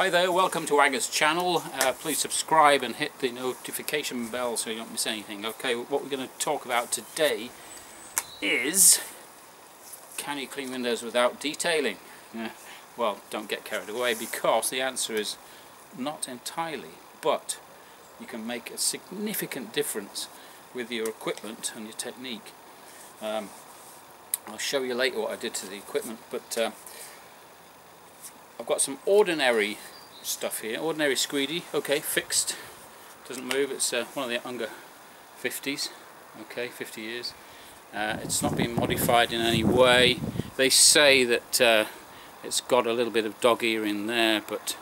Hi there, welcome to Wagga's channel. Uh, please subscribe and hit the notification bell so you don't miss anything. Okay, what we're going to talk about today is can you clean windows without detailing? Uh, well, don't get carried away because the answer is not entirely, but you can make a significant difference with your equipment and your technique. Um, I'll show you later what I did to the equipment, but uh, I've got some ordinary stuff here, ordinary squeegee, okay, fixed, doesn't move, it's uh, one of the Unger 50s, okay, 50 years. Uh, it's not been modified in any way. They say that uh, it's got a little bit of dog ear in there, but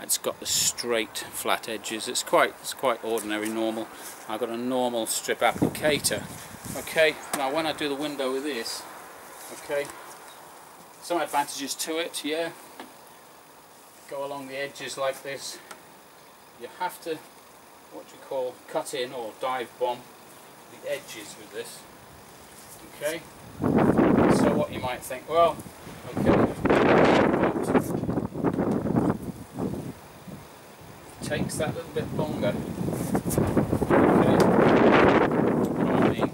it's got the straight flat edges. It's quite it's quite ordinary, normal. I've got a normal strip applicator. Okay, now when I do the window with this, okay, some advantages to it, yeah, go along the edges like this. You have to, what you call, cut in or dive bomb the edges with this. Okay? So what you might think, well, okay, takes that little bit longer. Okay? What I mean?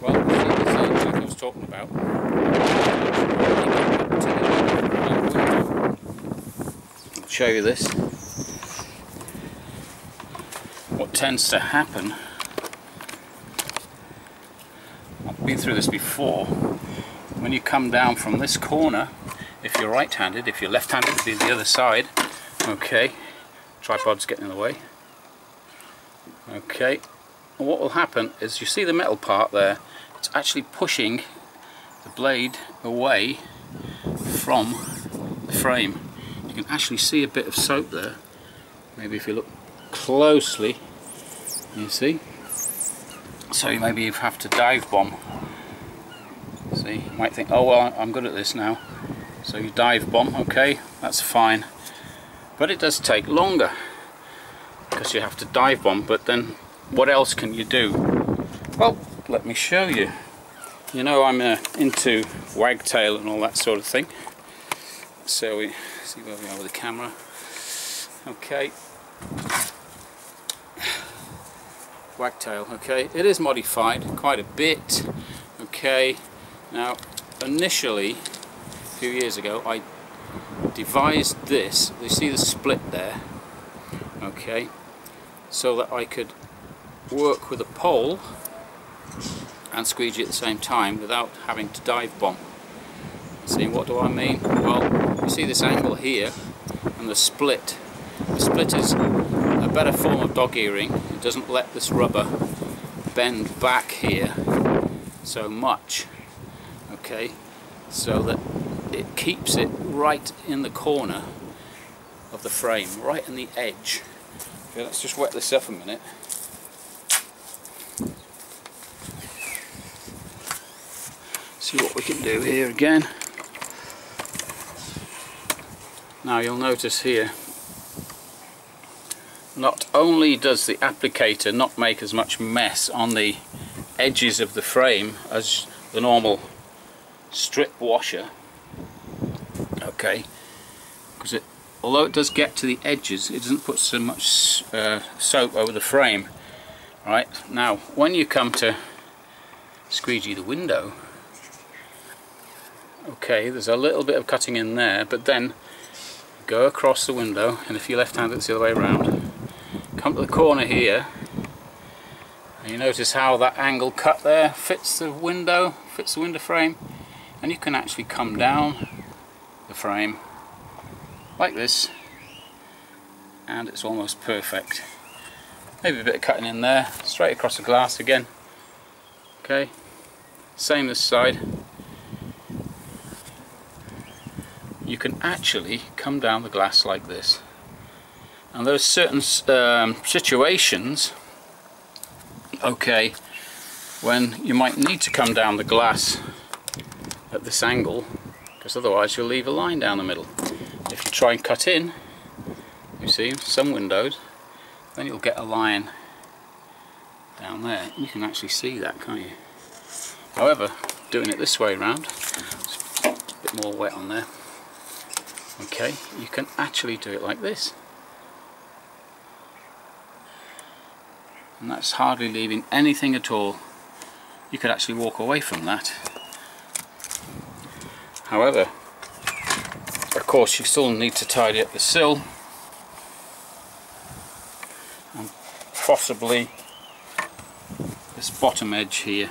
Well, the same trick I was talking about. Show you this. What tends to happen, I've been through this before, when you come down from this corner, if you're right-handed, if you're left-handed, it'll be the other side, okay, tripod's getting in the way, okay, and what will happen is you see the metal part there, it's actually pushing the blade away from the frame you can actually see a bit of soap there. Maybe if you look closely you see? So you maybe you have to dive bomb. See you might think oh well I'm good at this now. So you dive bomb okay that's fine. But it does take longer because you have to dive bomb but then what else can you do? Well let me show you. You know I'm uh, into wagtail and all that sort of thing so we see where we are with the camera. Okay. Wagtail okay. It is modified quite a bit okay. Now initially a few years ago I devised this. You see the split there okay so that I could work with a pole and squeegee at the same time without having to dive bomb. See what do I mean? Well you see this angle here and the split. The split is a better form of dog earing. It doesn't let this rubber bend back here so much. Okay, so that it keeps it right in the corner of the frame, right in the edge. Okay, let's just wet this up a minute. See what we can do here again. Now you'll notice here not only does the applicator not make as much mess on the edges of the frame as the normal strip washer okay because it although it does get to the edges it doesn't put so much uh, soap over the frame right? Now when you come to squeegee the window okay there's a little bit of cutting in there but then go across the window and if you're left-handed it's the other way around. Come to the corner here. And you notice how that angle cut there fits the window fits the window frame. And you can actually come down the frame like this. And it's almost perfect. Maybe a bit of cutting in there. Straight across the glass again. Okay. Same this side you can actually come down the glass like this. And there's certain um, situations okay when you might need to come down the glass at this angle because otherwise you'll leave a line down the middle. If you try and cut in you see some windows then you'll get a line down there. You can actually see that can't you? However doing it this way around it's a bit more wet on there okay you can actually do it like this. And that's hardly leaving anything at all. You could actually walk away from that. However of course you still need to tidy up the sill. And possibly this bottom edge here.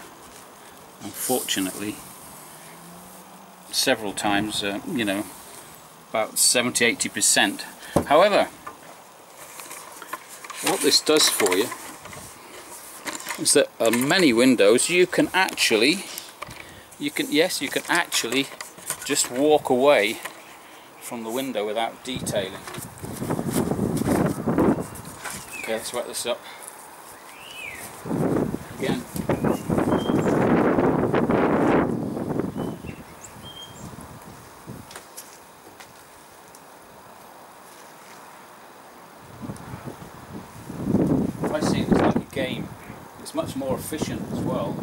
Unfortunately several times uh, you know about 70 80% however what this does for you is that on many windows you can actually you can yes you can actually just walk away from the window without detailing. Okay let's wet this up again I see this like a game it's much more efficient as well.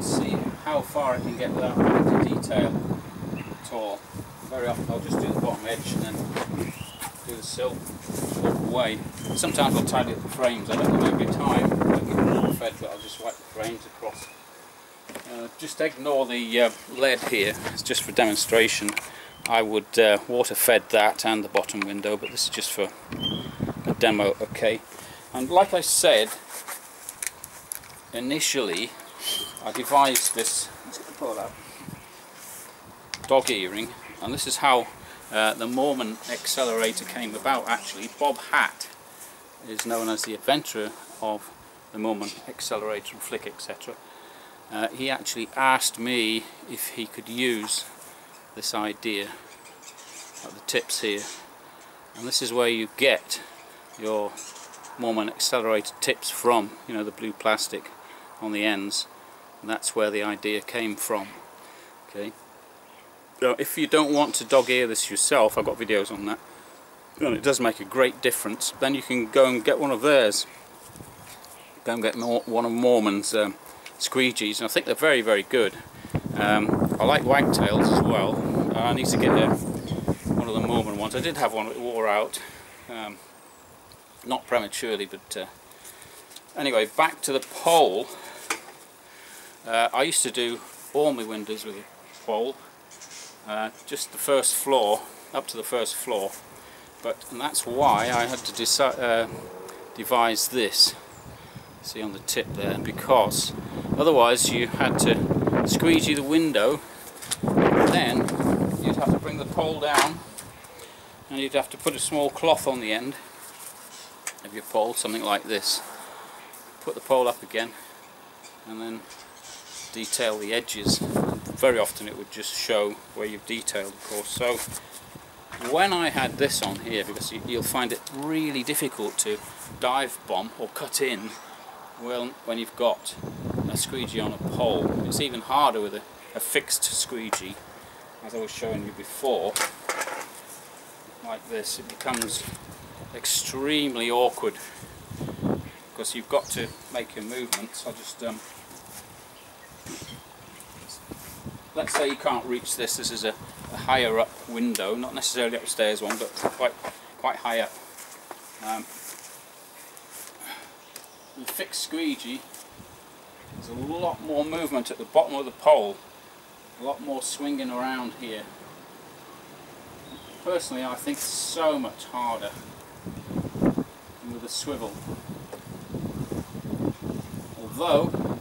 See how far I can get without having to detail at all. Very often I'll just do the bottom edge and then do the sill, walk away. Sometimes I'll tidy up the frames. I don't know every time. I don't get it fed, but I'll just wipe the frames across. Uh, just ignore the uh, lead here. It's just for demonstration. I would uh, water fed that and the bottom window, but this is just for a demo. Okay. And like I said, initially I devised this dog earring and this is how uh, the Moerman Excelerator came about actually. Bob Hatt is known as the inventor of the Moerman Excelerator and flick etc. Uh, he actually asked me if he could use this idea at the tips here and this is where you get your Moerman Excelerator tips from, you know the blue plastic on the ends. And that's where the idea came from. Okay. Now, if you don't want to dog ear this yourself I've got videos on that. And it does make a great difference. Then you can go and get one of theirs. Go and get one of Moerman's um, squeegees. And I think they're very very good. Um, I like wagtails as well. Uh, I need to get a, one of the Mormon ones. I did have one that wore out. Um, not prematurely but uh, anyway back to the pole uh, I used to do all my windows with a pole, uh, just the first floor, up to the first floor. But and that's why I had to uh, devise this. See on the tip there, because otherwise you had to squeegee the window, then you'd have to bring the pole down, and you'd have to put a small cloth on the end of your pole, something like this. Put the pole up again, and then detail the edges. Very often it would just show where you've detailed of course. So when I had this on here because you'll find it really difficult to dive bomb or cut in well when you've got a squeegee on a pole. It's even harder with a, a fixed squeegee as I was showing you before. Like this it becomes extremely awkward. Because you've got to make your movements. I'll just um, let's say you can't reach this, this is a, a, higher up window, not necessarily upstairs one, but quite quite high up. Um, the fixed squeegee, there's a lot more movement at the bottom of the pole, a lot more swinging around here. Personally, I think so much harder with a swivel. Although,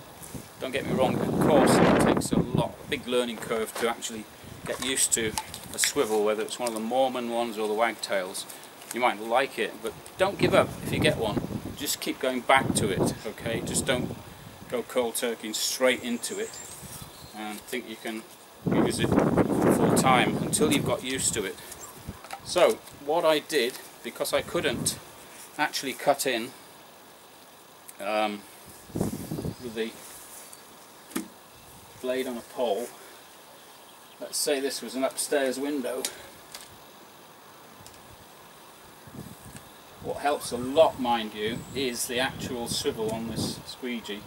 don't get me wrong, of course it takes a lot, a big learning curve to actually get used to a swivel, whether it's one of the Moerman ones or the wagtails. You might like it, but don't give up if you get one. Just keep going back to it, okay? Just don't go cold turkey straight into it and think you can use it full time until you've got used to it. So, what I did, because I couldn't actually cut in um, with the blade on a pole. Let's say this was an upstairs window. What helps a lot, mind you, is the actual swivel on this squeegee.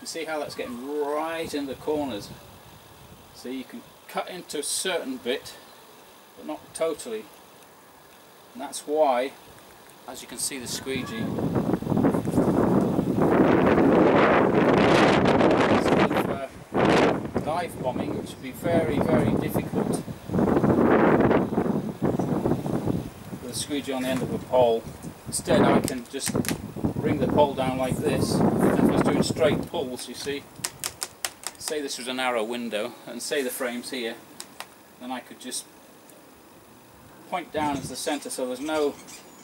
You see how that's getting right in the corners. So you can cut into a certain bit but not totally. And that's why, as you can see the squeegee, dive bombing, which would be very, very difficult. With a squeegee on the end of a pole. Instead I can just bring the pole down like this, and if I was doing straight pulls, you see, say this was a narrow window, and say the frame's here, then I could just point down as the centre so there's no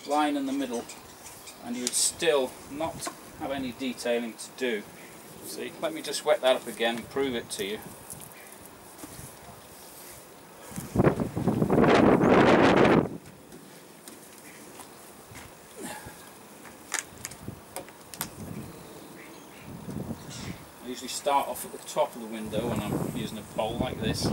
line in the middle and you would still not have any detailing to do. See, let me just wet that up again and prove it to you. I usually start off at the top of the window when I'm using a pole like this.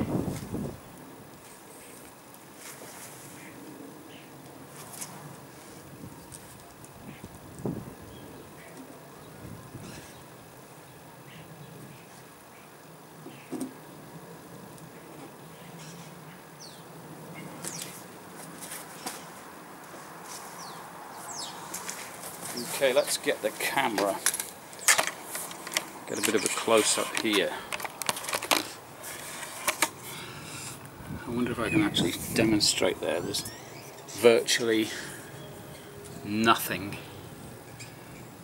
Okay, let's get the camera. Get a bit of a close-up here. I wonder if I can actually demonstrate there. There's virtually nothing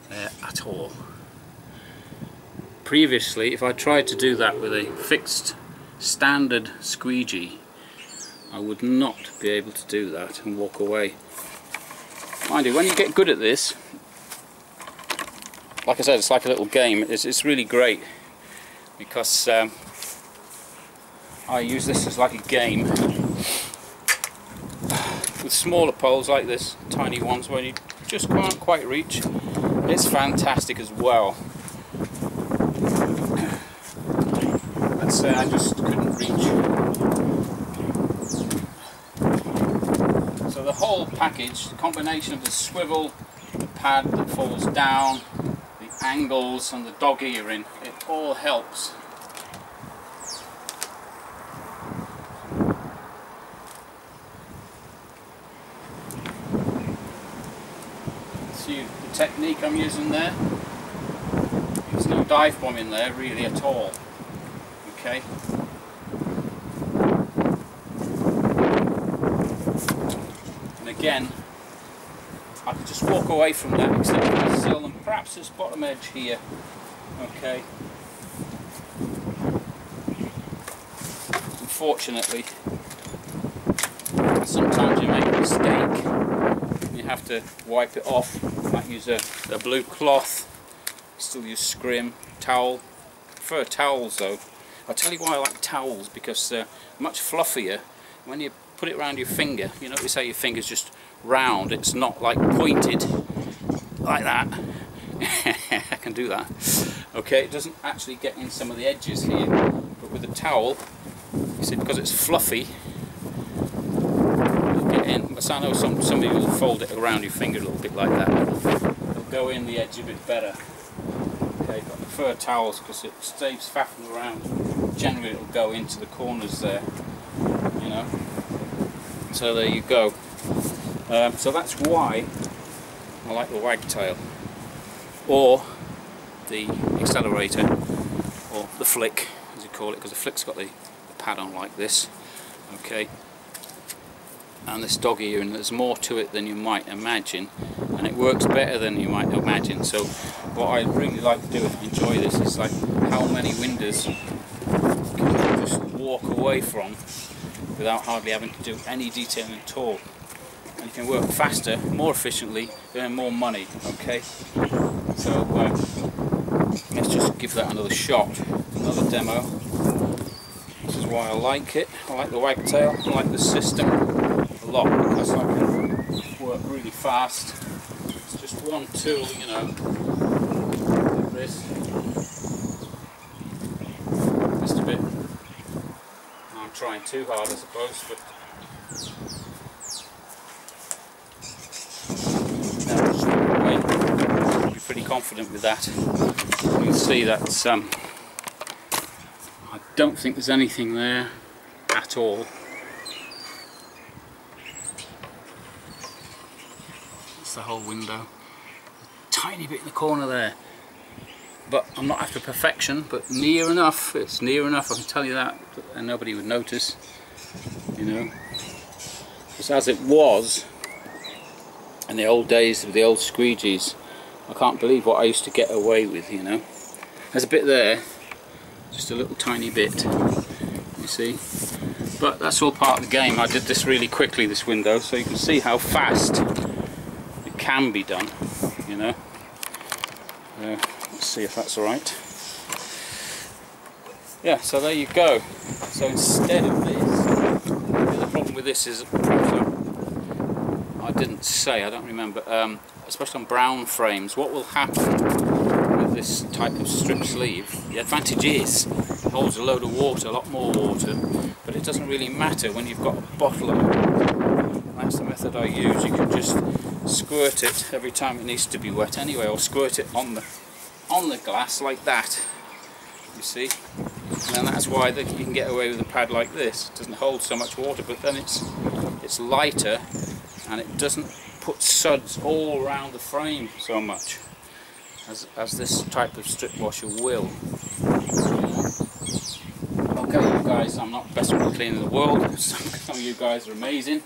there at all. Previously, if I tried to do that with a fixed standard squeegee, I would not be able to do that and walk away. Mind you, when you get good at this, like I said, it's like a little game. It's, it's really great because um, I use this as like a game with smaller poles like this, tiny ones where you just can't quite reach. It's fantastic as well. Let's say I just couldn't reach. So the whole package, the combination of the swivel, the pad that falls down, angles and the dog earing, it all helps. See the technique I'm using there? There's no dive bomb in there really at all. Okay. And again, I could just walk away from that except for the sill and perhaps this bottom edge here. Okay. Unfortunately, sometimes you make a mistake. You have to wipe it off. You might use a, a blue cloth. Still use scrim, towel. I prefer towels though. I'll tell you why I like towels because they're much fluffier. When you put it around your finger, you notice how your finger's just round, it's not like pointed like that. I can do that. Okay, it doesn't actually get in some of the edges here, but with a towel, you see, because it's fluffy, it'll get in. But I know some, somebody will fold it around your finger a little bit like that. It'll go in the edge a bit better. Okay, but I prefer towels because it stays faffing around. Generally it'll go into the corners there, you know. So there you go. Um, so that's why I like the wagtail or the accelerator or the flick as you call it because the flick's got the, the pad on like this okay? And this dog ear and there's more to it than you might imagine and it works better than you might imagine. So what I really like to do and enjoy this is like how many windows can you just walk away from without hardly having to do any detailing at all can work faster, more efficiently, earn more money, okay? So uh, let's just give that another shot, another demo. This is why I like it. I like the wagtail, I like the system a lot because I can work really fast. It's just one tool, you know, this. Just a bit, I'm trying too hard I suppose, but pretty confident with that. You can see that. um, I don't think there's anything there at all. It's the whole window. A tiny bit in the corner there. But I'm not after perfection, but near enough. It's near enough, I can tell you that, and nobody would notice, you know. Just as it was, in the old days of the old squeegees, I can't believe what I used to get away with, you know. There's a bit there, just a little tiny bit, you see. But that's all part of the game. I did this really quickly, this window, so you can see how fast it can be done, you know. Uh, let's see if that's alright. Yeah, so there you go. So instead of this, the problem with this is, I didn't say, I don't remember, um, especially on brown frames, what will happen with this type of strip sleeve, the advantage is it holds a load of water, a lot more water, but it doesn't really matter when you've got a bottle of That's the method I use, you can just squirt it every time it needs to be wet anyway, or squirt it on the on the glass like that, you see. And that's why you can get away with a pad like this. It doesn't hold so much water, but then it's it's lighter and it doesn't put suds all around the frame so much as, as this type of strip washer will. Okay you guys, I'm not the best one cleaner in the world, some, of you guys are amazing,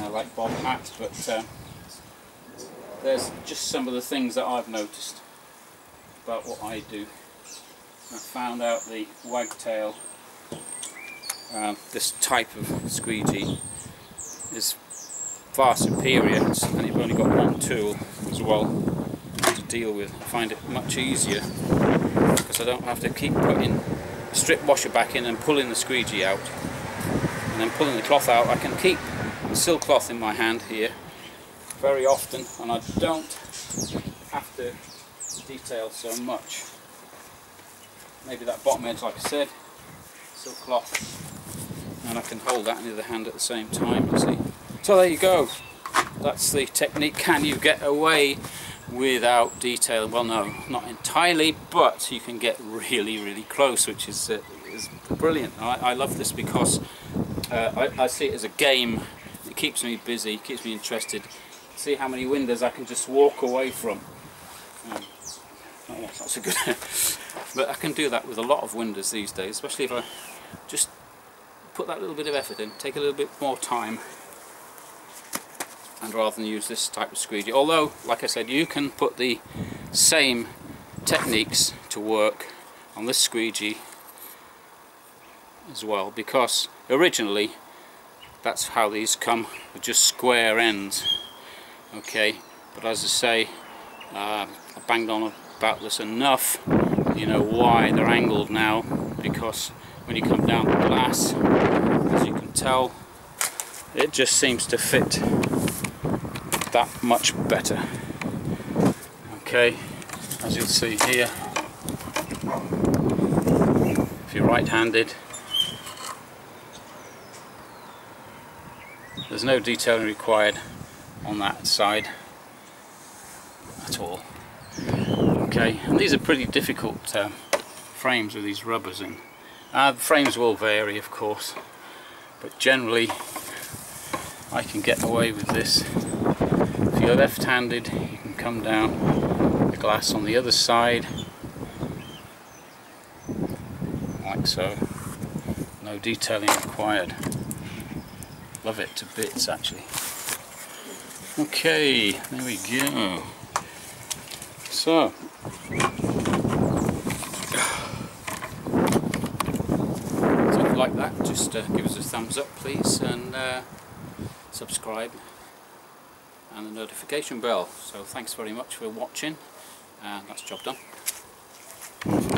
uh, like Bob Matt, but uh, there's just some of the things that I've noticed about what I do. I found out the wagtail, uh, this type of squeegee is far superior and you've only got one tool as well to deal with. I find it much easier because I don't have to keep putting strip washer back in and pulling the squeegee out and then pulling the cloth out. I can keep the silk cloth in my hand here very often and I don't have to detail so much. Maybe that bottom edge like I said, silk cloth and I can hold that in the other hand at the same time you see. So there you go. That's the technique. Can you get away without detail? Well, no, not entirely, but you can get really, really close, which is, uh, is brilliant. I, I, love this because uh, I, I, see it as a game. It keeps me busy, keeps me interested. See how many windows I can just walk away from. Um, oh, that's a good. but I can do that with a lot of windows these days, especially if I just put that little bit of effort in, take a little bit more time and rather than use this type of squeegee. Although, like I said, you can put the same techniques to work on this squeegee as well because originally that's how these come with just square ends okay but as I say uh, I banged on about this enough you know why they're angled now because when you come down the glass as you can tell it just seems to fit that much better. Okay, as you'll see here, if you're right-handed, there's no detailing required on that side at all. Okay, and these are pretty difficult uh, frames with these rubbers in. Uh, the frames will vary of course, but generally I can get away with this you're left-handed you can come down the glass on the other side like so. No detailing required. Love it to bits actually. Okay there we go. So like that just uh, give us a thumbs up please and uh, subscribe and the notification bell. So thanks very much for watching and that's job done.